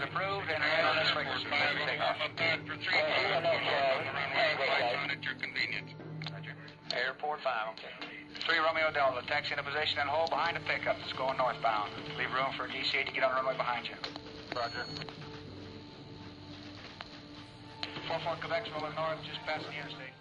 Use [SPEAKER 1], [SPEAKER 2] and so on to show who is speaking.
[SPEAKER 1] approved and ran on this approved and off.
[SPEAKER 2] For three on at your convenience.
[SPEAKER 1] Airport 5, okay. 3 Romeo Delta, taxi in a position and hold behind a pickup that's going northbound. Leave room for DC to get on the runway behind you. Roger. 4-4 Quebec's rolling north, just past the interstate.